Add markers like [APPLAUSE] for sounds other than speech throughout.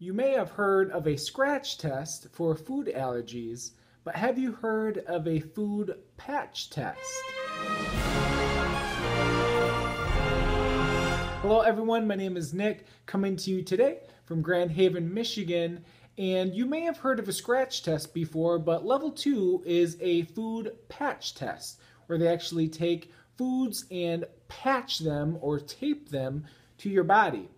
You may have heard of a scratch test for food allergies, but have you heard of a food patch test? Hello everyone, my name is Nick, coming to you today from Grand Haven, Michigan, and you may have heard of a scratch test before, but level two is a food patch test, where they actually take foods and patch them or tape them to your body.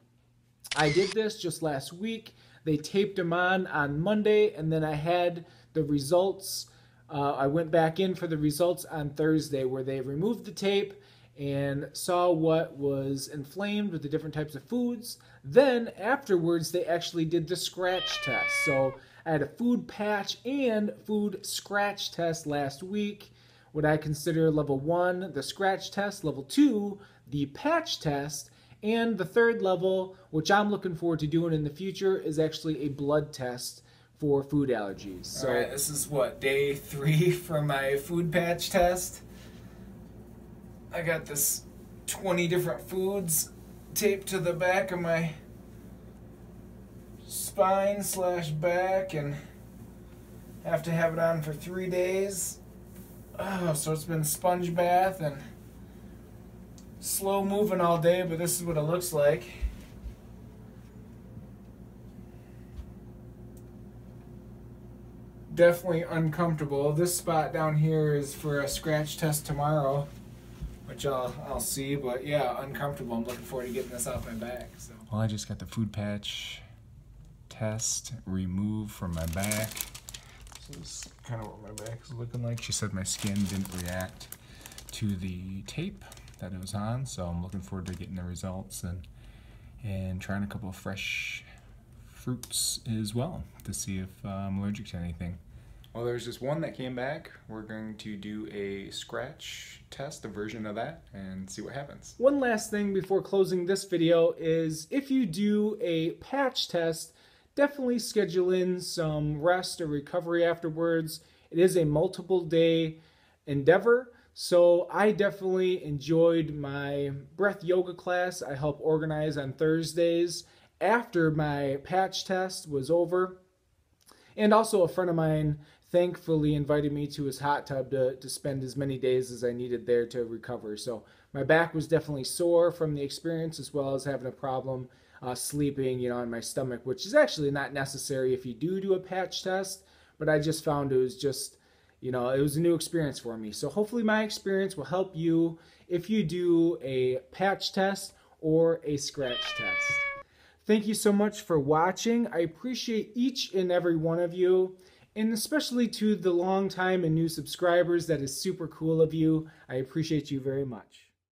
I did this just last week. They taped them on on Monday, and then I had the results. Uh, I went back in for the results on Thursday, where they removed the tape and saw what was inflamed with the different types of foods. Then afterwards, they actually did the scratch test. So I had a food patch and food scratch test last week. What I consider level one, the scratch test, level two, the patch test, and the third level, which I'm looking forward to doing in the future, is actually a blood test for food allergies. So All right, this is what day three [LAUGHS] for my food patch test. I got this 20 different foods taped to the back of my spine slash back and have to have it on for three days. Oh, so it's been sponge bath and slow moving all day, but this is what it looks like. Definitely uncomfortable. This spot down here is for a scratch test tomorrow, which I'll, I'll see, but yeah, uncomfortable. I'm looking forward to getting this off my back. So. Well, I just got the food patch test removed from my back. This is kind of what my back is looking like. She said my skin didn't react to the tape that it was on. So I'm looking forward to getting the results and and trying a couple of fresh fruits as well to see if uh, I'm allergic to anything. Well, there's just one that came back. We're going to do a scratch test, a version of that, and see what happens. One last thing before closing this video is if you do a patch test, definitely schedule in some rest or recovery afterwards. It is a multiple day endeavor. So I definitely enjoyed my breath yoga class. I help organize on Thursdays after my patch test was over. And also a friend of mine thankfully invited me to his hot tub to, to spend as many days as I needed there to recover. So my back was definitely sore from the experience as well as having a problem uh, sleeping, you know, in my stomach, which is actually not necessary if you do do a patch test. But I just found it was just you know, it was a new experience for me. So hopefully my experience will help you if you do a patch test or a scratch test. Thank you so much for watching. I appreciate each and every one of you, and especially to the long time and new subscribers. That is super cool of you. I appreciate you very much.